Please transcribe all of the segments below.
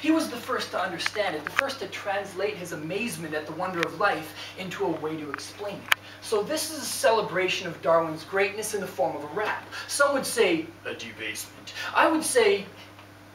He was the first to understand it, the first to translate his amazement at the wonder of life into a way to explain it. So this is a celebration of Darwin's greatness in the form of a rap. Some would say, a debasement. I would say,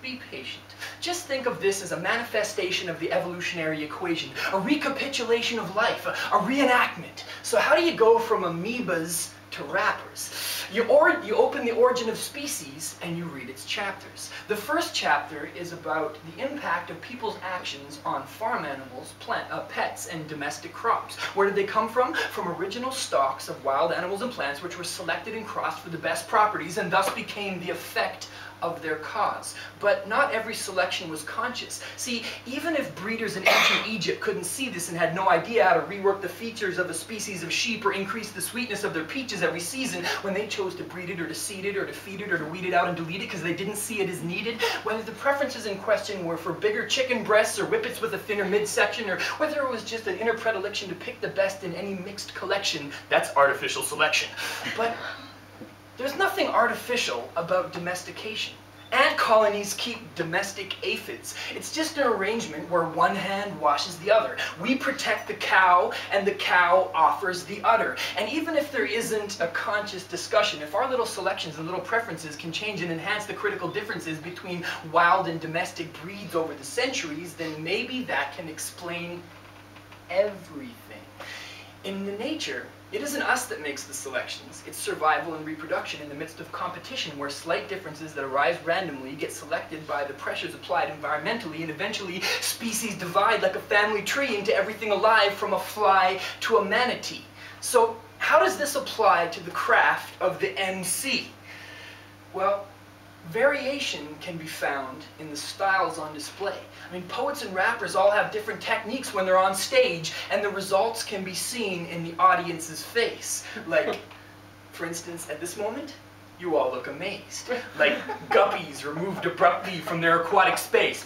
be patient. Just think of this as a manifestation of the evolutionary equation, a recapitulation of life, a, a reenactment. So how do you go from amoebas to rappers? You, or, you open the origin of species and you read its chapters. The first chapter is about the impact of people's actions on farm animals, plant, uh, pets, and domestic crops. Where did they come from? From original stocks of wild animals and plants which were selected and crossed for the best properties and thus became the effect of their cause. But not every selection was conscious. See, even if breeders in ancient Egypt couldn't see this and had no idea how to rework the features of a species of sheep or increase the sweetness of their peaches every season, when they chose to breed it or to seed it or to feed it or to weed it out and delete it because they didn't see it as needed, whether the preferences in question were for bigger chicken breasts or whippets with a thinner midsection, or whether it was just an inner predilection to pick the best in any mixed collection, that's artificial selection. But there's nothing artificial about domestication. Ant colonies keep domestic aphids. It's just an arrangement where one hand washes the other. We protect the cow, and the cow offers the udder. And even if there isn't a conscious discussion, if our little selections and little preferences can change and enhance the critical differences between wild and domestic breeds over the centuries, then maybe that can explain everything. In the nature, it isn't us that makes the selections. It's survival and reproduction in the midst of competition where slight differences that arise randomly get selected by the pressures applied environmentally and eventually species divide like a family tree into everything alive from a fly to a manatee. So how does this apply to the craft of the MC? Well, variation can be found in the styles on display. I mean, poets and rappers all have different techniques when they're on stage, and the results can be seen in the audience's face. Like, for instance, at this moment, you all look amazed. Like guppies removed abruptly from their aquatic space.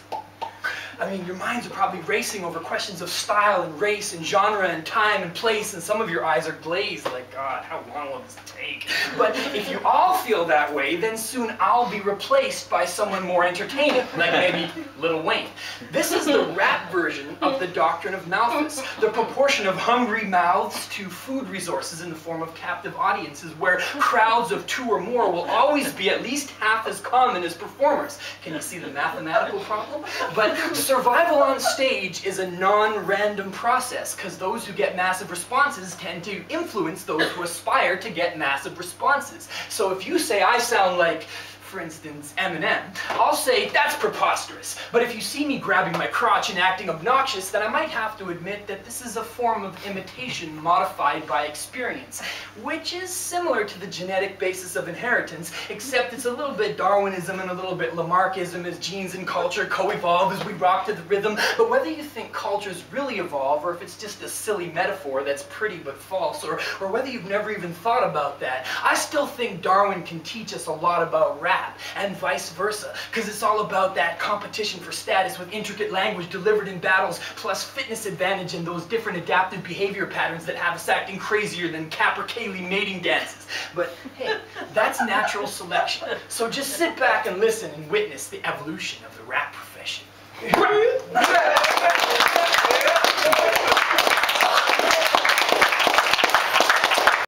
I mean, your minds are probably racing over questions of style and race and genre and time and place, and some of your eyes are glazed like, God, how long will this take? But if you all feel that way, then soon I'll be replaced by someone more entertaining, like maybe Lil Wayne. This is the rap version of the doctrine of Malthus, the proportion of hungry mouths to food resources in the form of captive audiences, where crowds of two or more will always be at least half as common as performers. Can you see the mathematical problem? But survival on stage is a non-random process because those who get massive responses tend to influence those who aspire to get massive responses. So if you say I sound like for instance, Eminem, I'll say, that's preposterous. But if you see me grabbing my crotch and acting obnoxious, then I might have to admit that this is a form of imitation modified by experience, which is similar to the genetic basis of inheritance, except it's a little bit Darwinism and a little bit Lamarckism as genes and culture co-evolve as we rock to the rhythm. But whether you think cultures really evolve, or if it's just a silly metaphor that's pretty but false, or, or whether you've never even thought about that, I still think Darwin can teach us a lot about rap rap, and vice versa, because it's all about that competition for status with intricate language delivered in battles, plus fitness advantage and those different adaptive behavior patterns that have us acting crazier than Capercaillie mating dances. But hey, that's natural selection. So just sit back and listen and witness the evolution of the rap profession.